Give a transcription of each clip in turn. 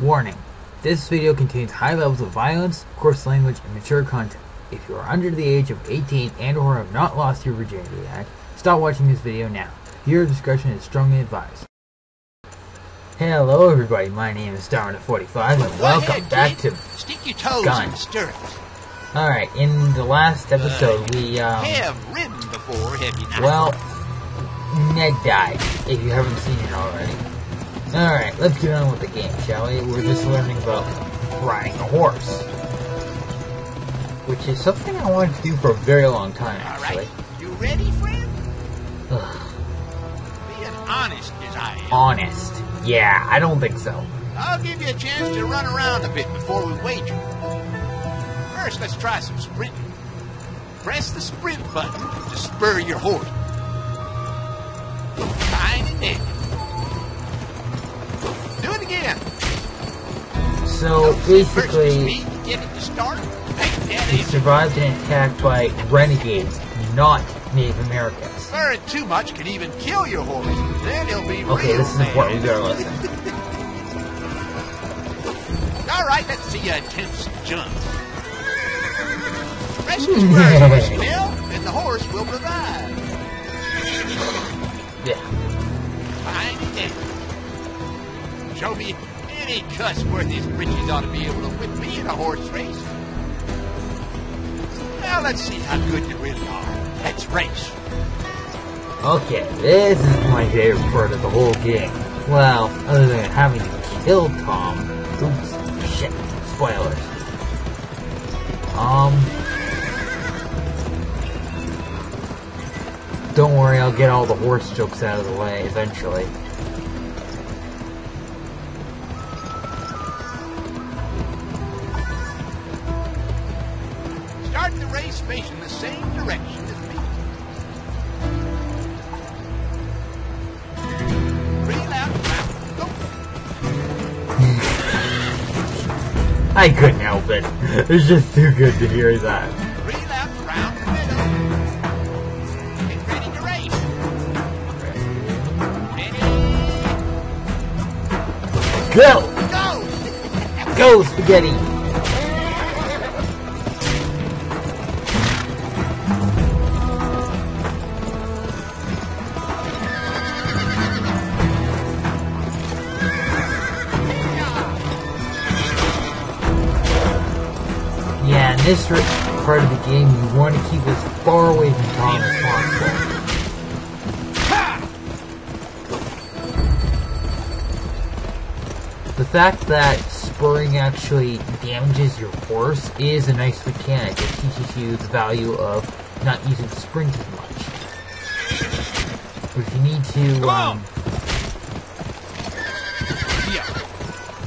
Warning. This video contains high levels of violence, coarse language, and mature content. If you are under the age of 18 and or have not lost your virginity yet, stop watching this video now. Your discretion is strongly advised. Hello everybody, my name is Dominic45 and welcome ahead, back kid. to... Stick your toes Gun. in the stirrups. Alright, in the last episode we, um... have ridden before, have you not? Well, Ned died, if you haven't seen it already. Alright, let's get on with the game, shall we? We're just learning about riding a horse. Which is something I wanted to do for a very long time, all actually. right. You ready, friend? Ugh, Being honest as I am, honest. Yeah, I don't think so. I'll give you a chance to run around a bit before we wager. First, let's try some sprinting. Press the sprint button to spur your horse. Make basically, he survived an attack by renegades, not Native Americans. Spurring too much can even kill your horse. Then he'll be Okay, this is important, we better listen. All right, let's see you attempt some jumps. Rest your spurs, Bushnell, and the horse will revive. Yeah. Fine and dandy. Show me any cuss worth his britches ought to be able to whip me in a horse race. Now let's see how good you really are. Let's race. Okay, this is my favorite part of the whole game. Well, other than having to kill Tom. Oops, shit, spoilers. Um. Don't worry, I'll get all the horse jokes out of the way eventually. I couldn't help it. It's just too good to hear that. Reel out round the middle. Get ready to race. Ready? Go! Go! Go, spaghetti! This part of the game, you want to keep as far away from Tom as possible. The fact that spurring actually damages your horse is a nice mechanic. It teaches you the value of not using sprint as much. But if you need to, um,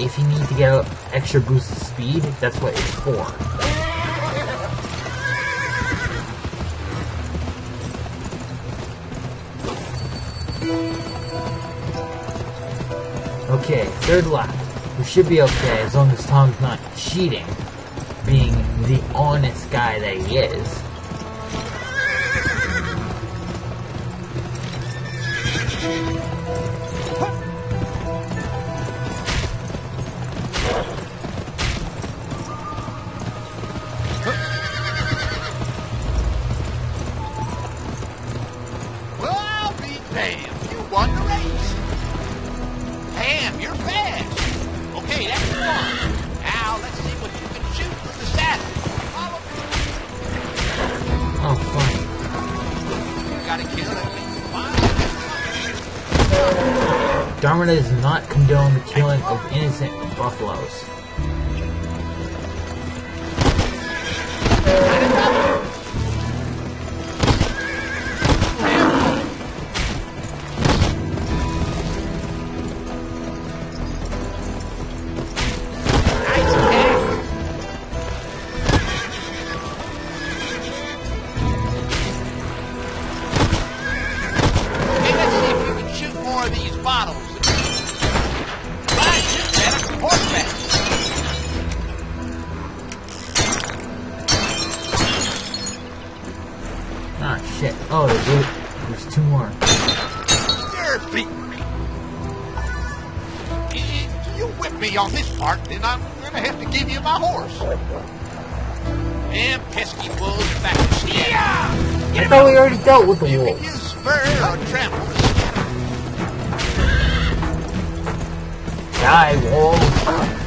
if you need to get an extra boost of speed, that's what it's for. Okay, third lap. We should be okay as long as Tom's not cheating, being the honest guy that he is. Damn, you're fast. Okay, that's one. Now, let's see what you can shoot from the saddle. Follow. Oh, fine. You gotta kill least. Dharma does not condone the killing of innocent buffaloes. Oh, there's, there's two more. You're beating. You- You whip me on this part, then I'm gonna have to give you my horse. Them pesky wolves are back to see I thought we already dealt with the You can wolves. use spur or trample. Die, wolves.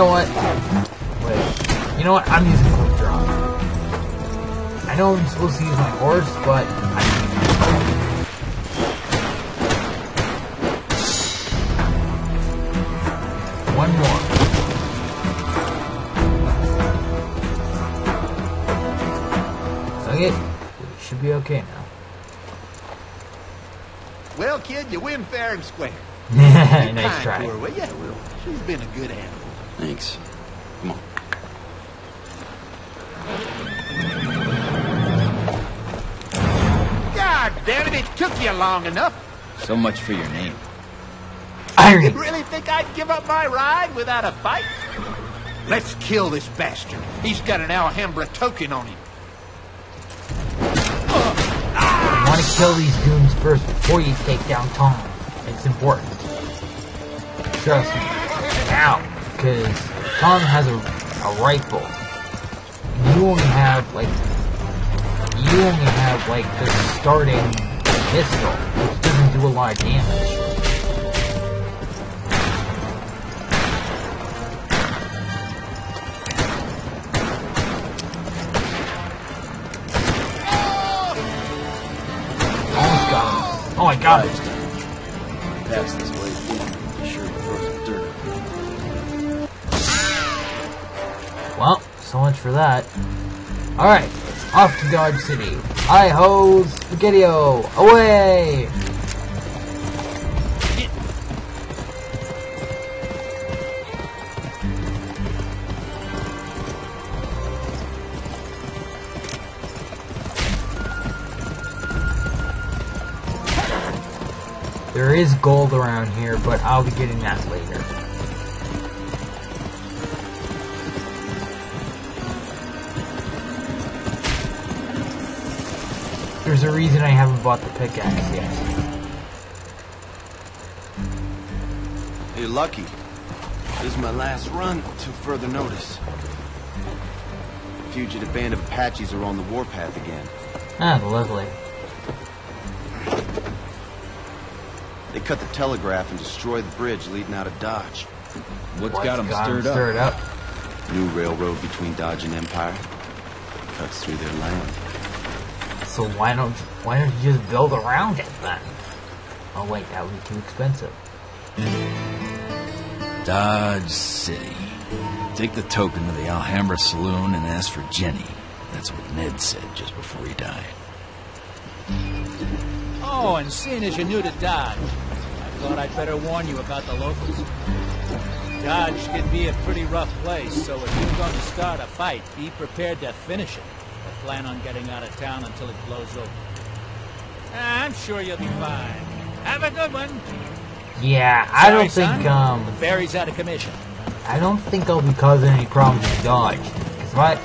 Know what? Wait. You know what? I'm using quick draw. I know I'm supposed to use my horse, but I One more. Okay, should be okay now. Well, kid, you win fair and square. Nice try. Her, will you? She's been a good animal. Thanks. Come on. God damn it, it took you long enough. So much for your name. Irony. You really think I'd give up my ride without a fight? Let's kill this bastard. He's got an Alhambra token on him. You want to kill these goons first before you take down Tom. It's important. Trust me. Now, because Tom has a, a rifle. You only have like you only have like the starting pistol, which doesn't do a lot of damage. Oh my god. So much for that. Alright, off to Dodge City. Hi ho, Spaghettio! Away! There is gold around here, but I'll be getting that later. There's a reason I haven't bought the pickaxe yet. Hey, Lucky. This is my last run till further notice. Fugitive band of Apaches are on the warpath again. Ah, lovely. They cut the telegraph and destroyed the bridge leading out of Dodge. What's What's got them, got 'em stirred up? stirred up? New railroad between Dodge and Empire. Cuts through their land. So why don't why don't you just build around it then? Oh wait, that would be too expensive. Dodge City. Take the token to the Alhambra Saloon and ask for Jenny. That's what Ned said just before he died. Oh, and seeing as you're new to Dodge, I thought I'd better warn you about the locals. Dodge can be a pretty rough place, so if you're going to start a fight, be prepared to finish it. Plan on getting out of town until it blows over. Ah, I'm sure you'll be fine. Have a good one. Yeah, I don't think son. um The ferry's out of commission. I don't think I'll be causing any problems with Dodge. Cause what?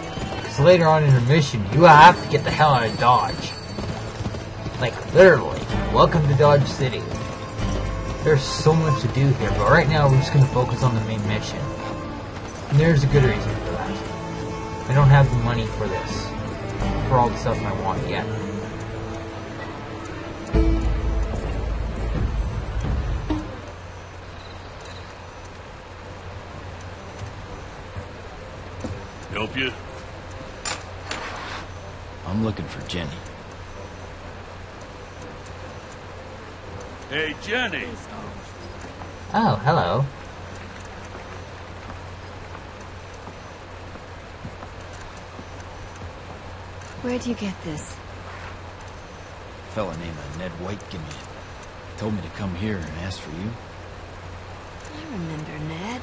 Cause later on in the mission, you have to get the hell out of Dodge. Like literally. Welcome to Dodge City. There's so much to do here, but right now we're just gonna focus on the main mission. And there's a good reason for that. I don't have the money for this. For all the stuff I want yet. Help you? I'm looking for Jenny. Hey, Jenny. Oh, hello. Where'd you get this? A fella named uh, Ned White give me it. Told me to come here and ask for you. I remember Ned.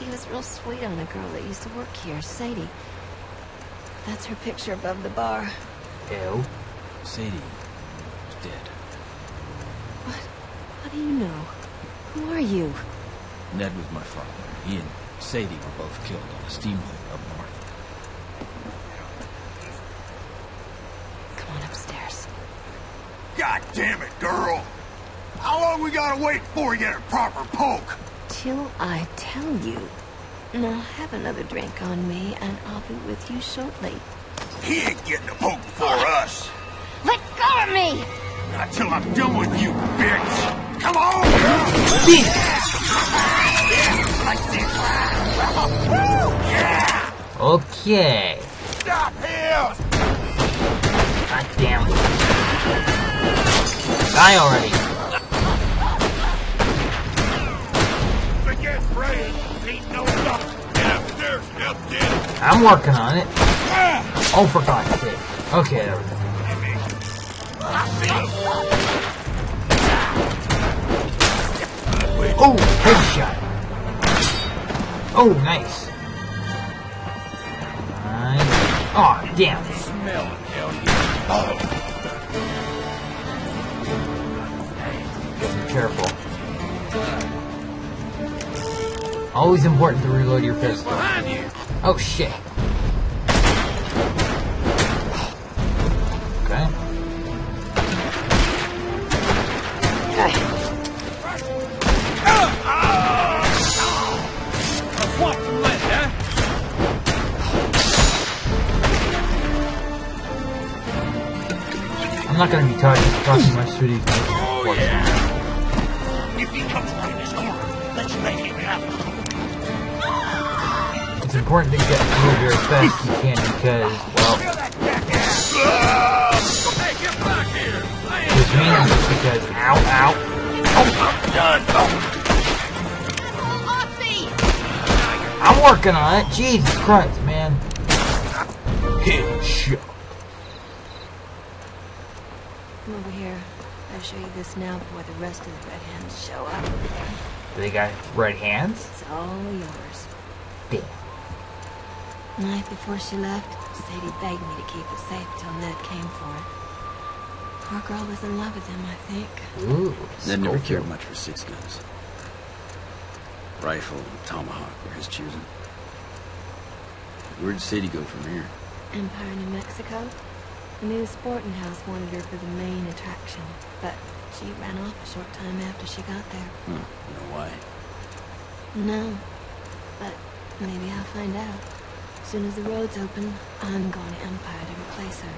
He was real sweet on a girl that used to work here, Sadie. That's her picture above the bar. Ew. Sadie was dead. What? How do you know? Who are you? Ned was my father. He and Sadie were both killed on a steamboat up north. Come on upstairs. God damn it, girl! How long we gotta wait before we get a proper poke? Till I tell you. Now have another drink on me, and I'll be with you shortly. He ain't getting a poke before us. Let go of me! Not till I'm done with you, bitch. Come on! Okay. Stop him! God damn. Help Jenny. I'm working on it. Oh, for God's sake. Okay, there we go. Oh, headshot. Oh, nice. Nice. Oh, damn. Smell careful. Always important to reload your pistol. You! Oh, shit. Okay. Want some? I'm not gonna be talking, talking much through these missions, Oh, yeah! Important to get through here as fast as you can because, well, Hey, get back here! I ain't it's mainly just because, ow, ow. done. I'm working on it. Jesus Christ, man. Headshot. Come over here. I'll show you this now before the rest of the Red Hands show up. They got red hands? It's all yours. Damn. The night before she left, Sadie begged me to keep it safe till Ned came for it. Poor girl was in love with him, I think. Ooh. Ned never cared much for six guns. Rifle and tomahawk were his choosing. Where'd Sadie go from here? Empire, New Mexico. The new sporting house wanted her for the main attraction, but she ran off a short time after she got there. Huh, you know why? No, but maybe I'll find out. As soon as the roads open, I'm going to Empire to replace her.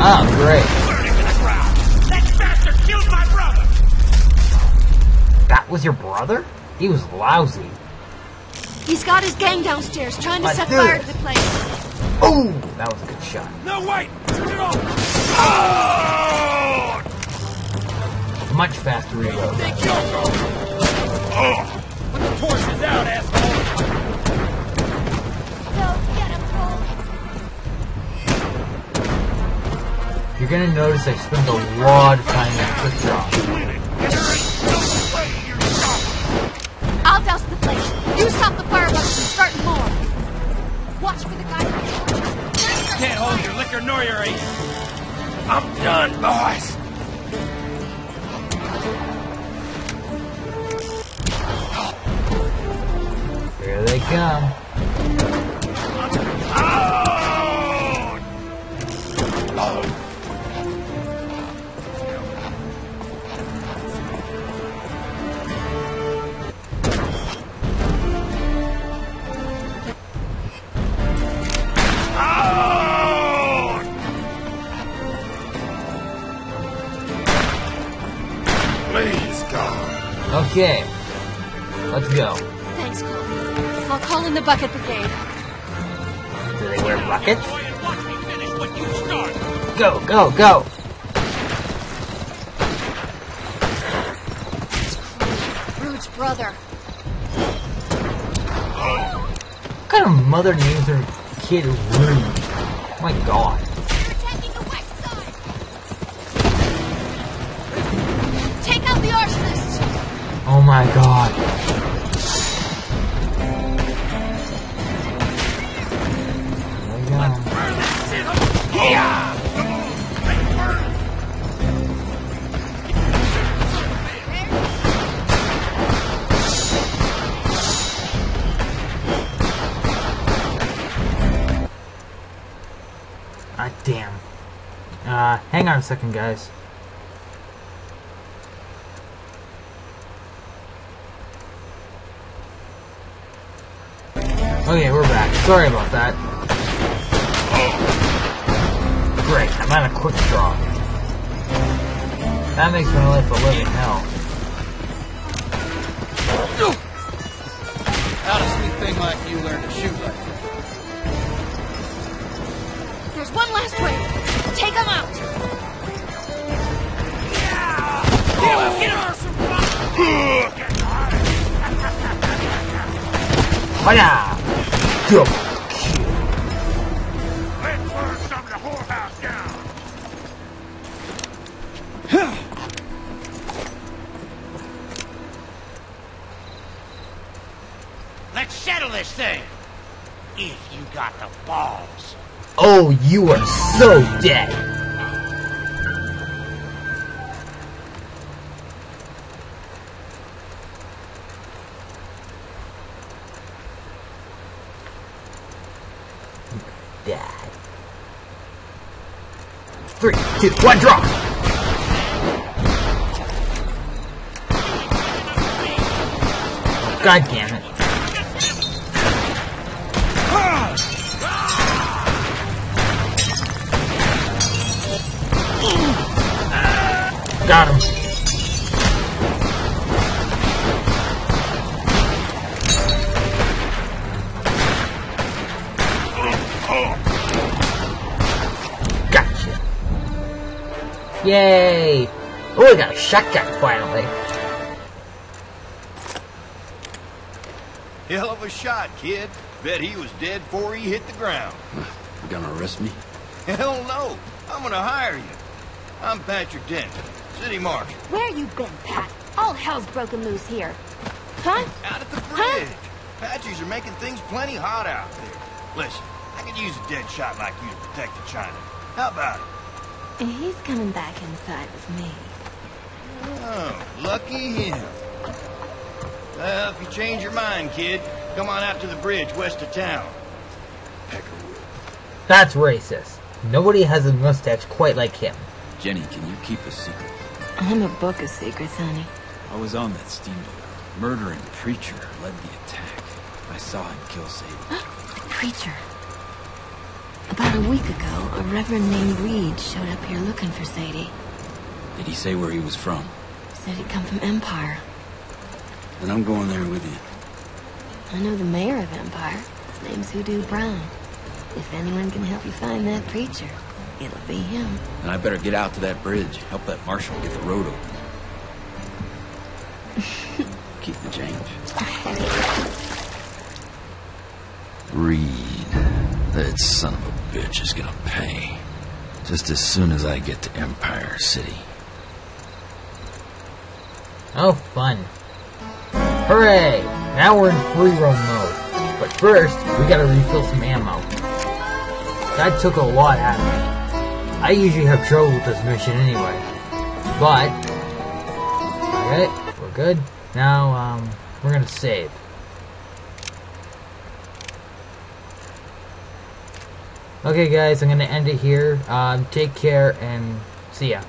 Ah, great. That bastard killed my brother! That was your brother? He was lousy. He's got his gang downstairs trying to Let's set fire this. to the place. Oh, that was a good shot. No, wait! Turn it off! Oh! Much faster reload. Think you're going? Oh! Put the torches out, asshole! You're gonna notice I spend a lot of time in quick draw. I'll douse the place. You stop the fireworks and start more. Watch for the guy. Can't hold your liquor nor your ace. I'm done, boys! Here they come. Please, God. Okay. Let's go. Thanks, Chloe. I'll call in the bucket brigade. Do they wear buckets? Boy, and watch me finish what you started. Go, go, go. Rude's brother. What kind of mother names her kid Rude? My god. Attacking the west side. Take out the arsonists. Oh my god. Hang on a second, guys. Okay, we're back. Sorry about that. Great, I'm on a quick draw. That makes my life a living hell. How does a thing like you learn to shoot like that? There's one last way. Take him out. Get him! Get him! Hiya! Double kill. Let's burn some of the whorehouse down. Let's settle this thing. If you got the balls. Oh, you are so dead. Dead. Three, two, one, draw. God damn it. Yay! Oh, we got a shotgun finally. Hell of a shot, kid. Bet he was dead before he hit the ground. You gonna arrest me? Hell no. I'm gonna hire you. I'm Patrick Dent, city marshal. Where you been, Pat? All hell's broken loose here. Huh? Out at the bridge. Apaches are making things plenty hot out there. Listen, I could use a dead shot like you to protect the China. How about it? He's coming back inside with me. Oh, lucky him. Well, if you change your mind, kid, come on out to the bridge west of town. That's racist. Nobody has a mustache quite like him. Jenny, can you keep a secret? I'm a book of secrets, honey. I was on that steamboat. Murdering preacher led the attack. I saw him kill Sadie. Preacher. About a week ago, a reverend named Reed showed up here looking for Sadie. Did he say where he was from? Said he'd come from Empire. Then I'm going there with you. I know the mayor of Empire. His name's Hoodoo Brown. If anyone can help you find that preacher, it'll be him. And I better get out to that bridge. Help that marshal get the road open. Keep the change. Reed. That son of a bitch is gonna pay. Just as soon as I get to Empire City. Oh, fun. Hooray! Now we're in free roam mode. But first, we gotta refill some ammo. That took a lot out of me. I usually have trouble with this mission anyway. But, alright, we're good. Now, um, we're gonna save. Okay guys, I'm gonna end it here. Um, take care and see ya.